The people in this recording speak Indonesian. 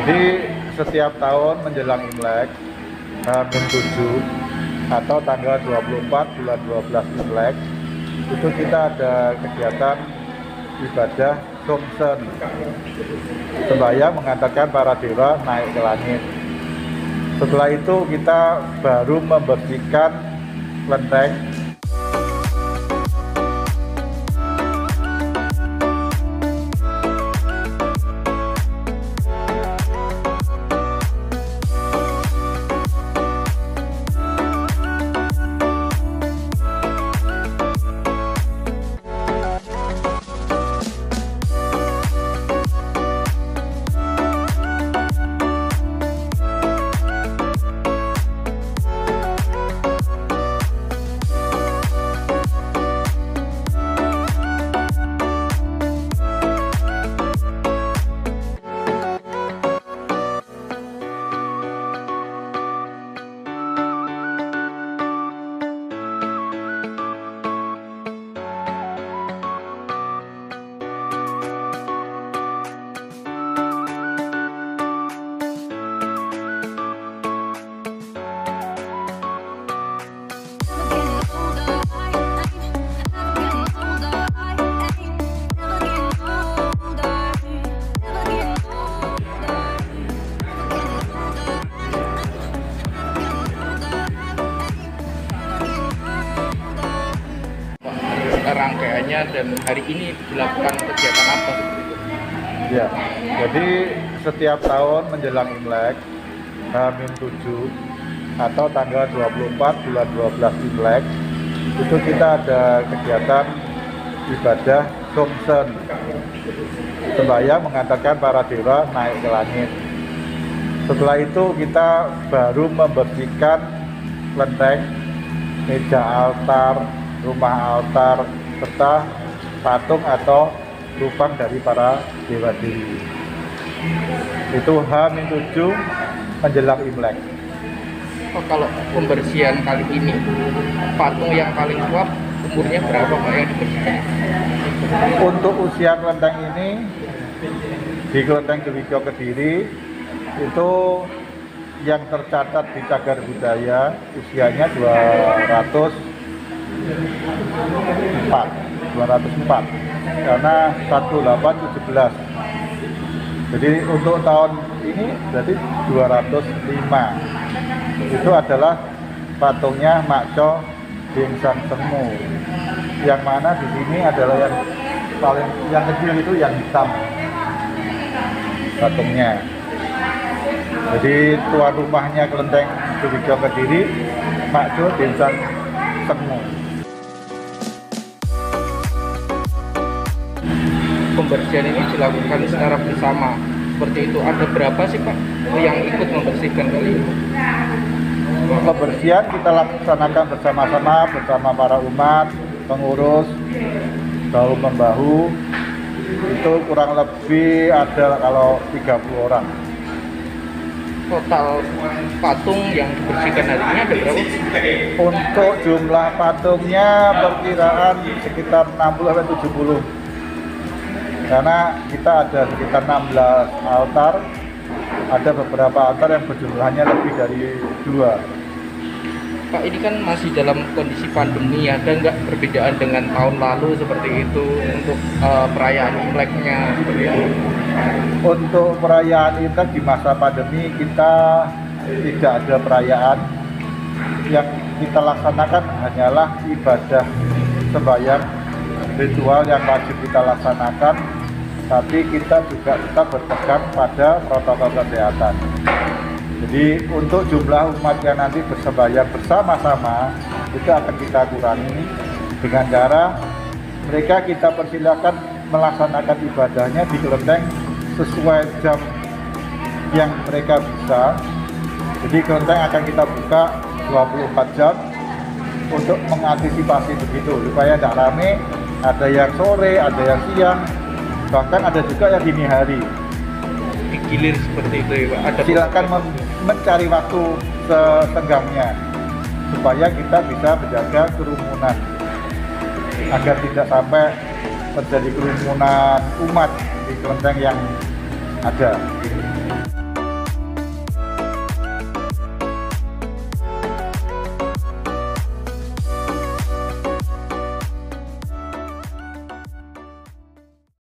Jadi setiap tahun menjelang Imlek, Hamin 7 atau tanggal 24 bulan 12 Imlek, itu kita ada kegiatan ibadah Sumsen. Sembahyang mengantarkan para dewa naik ke langit. Setelah itu kita baru membersihkan kelenteng rangkaiannya dan hari ini dilakukan kegiatan apa seperti? Ya, jadi setiap tahun menjelang Imlek, Hamin 7 atau tanggal 24 bulan 12 Imlek, itu kita ada kegiatan ibadah Sumsen. Sembahyang mengantarkan para dewa naik ke langit. Setelah itu kita baru membersihkan kelenteng, meja altar, rumah altar, serta patung atau lubang dari para dewa dewi. Itu H-7 menjelang Imlek. Oh, kalau pembersihan kali ini patung yang paling tua umurnya berapa Pak yang dibersihkan? Untuk usia kelenteng ini di kelenteng Dewijo Kediri itu yang tercatat di cagar budaya usianya 204 204 karena 1817 jadi untuk tahun ini berarti 205 itu adalah patungnya Makco Dengsang Semu. Yang mana di sini adalah yang paling yang kecil itu yang hitam patungnya. Jadi tuan rumahnya kelenteng Subijo Kediri Makco Dengsang Semu Pembersihan ini dilakukan secara bersama seperti itu. Ada berapa sih Pak yang ikut membersihkan kali ini? kebersihan kita laksanakan bersama-sama bersama para umat pengurus bahu membahu itu kurang lebih ada kalau 30 orang Total patung yang dibersihkan hari ini ada berapa? untuk jumlah patungnya perkiraan sekitar 60 sampai 70 karena kita ada sekitar 16 altar ada beberapa altar yang berjumlahnya lebih dari dua Pak ini kan masih dalam kondisi pandemi ada nggak perbedaan dengan tahun lalu seperti itu untuk eh, perayaan Imleknya seperti itu? Untuk perayaan Imlek di masa pandemi kita tidak ada perayaan. Yang kita laksanakan hanyalah ibadah sembahyang ritual yang wajib kita laksanakan, tapi kita juga tetap berpegang pada protokol kesehatan. Jadi untuk jumlah umat yang nanti bersembahyang bersama-sama itu akan kita kurangi dengan cara mereka kita persilakan melaksanakan ibadahnya di kelenteng sesuai jam yang mereka bisa. Jadi kelenteng akan kita buka 24 jam untuk mengantisipasi begitu supaya tidak rame. Ada yang sore, ada yang siang, bahkan ada juga yang dini hari. Digilir seperti itu ya Pak? Ada Silakan mencari waktu sesenggangnya supaya kita bisa menjaga kerumunan agar tidak sampai terjadi kerumunan umat di kelenteng yang ada